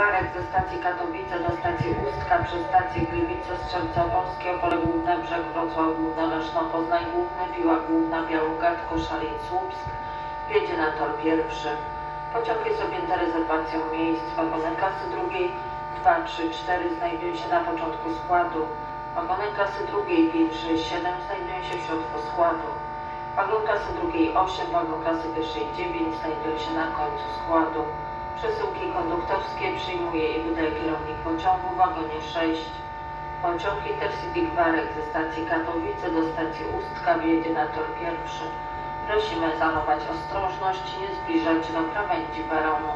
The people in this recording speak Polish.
Gwarek ze stacji Katowice do stacji Ustka przez stację Gliwice Strzelce Opolskie, Opole Główne, Brzeg Wrocław Główne, Leszno, Poznań Główny, Piła Główna, Białogard, Koszalin, Słupsk. Wjedzie na tor pierwszy. Pociąg jest objęty rezerwacją miejsc. Wagony klasy drugiej 2, 3, 4 znajdują się na początku składu. Wagony klasy drugiej 5, 6, 7 znajdują się w środku składu. Wagon klasy drugiej 8, wagon klasy pierwszej 9 znajdują się na końcu składu. Przesyłki konduktorskie przyjmuje i wydaje kierownik pociągu w wagonie 6. Pociąg Intercity Gwarek ze stacji Katowice do stacji Ustka wjedzie na tor pierwszy. Prosimy zachować ostrożność i nie zbliżać do krawędzi peronu.